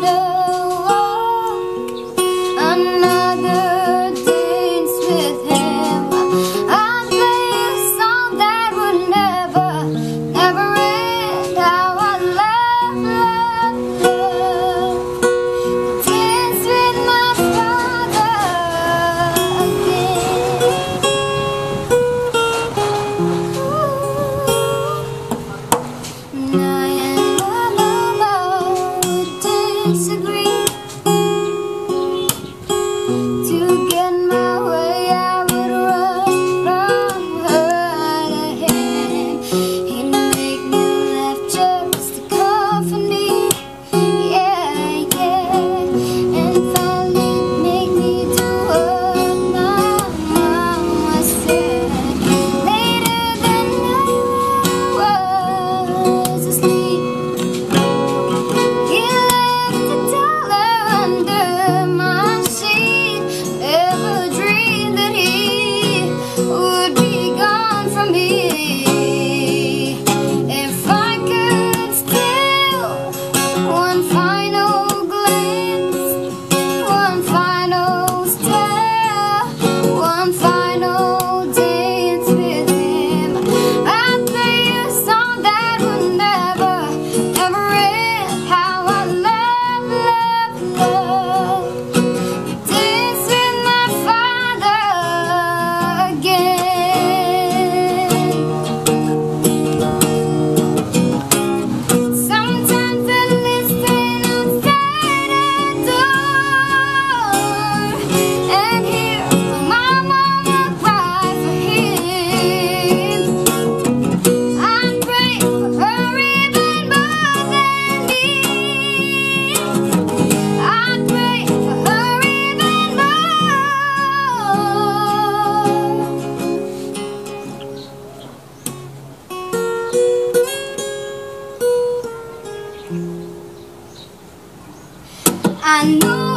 another I know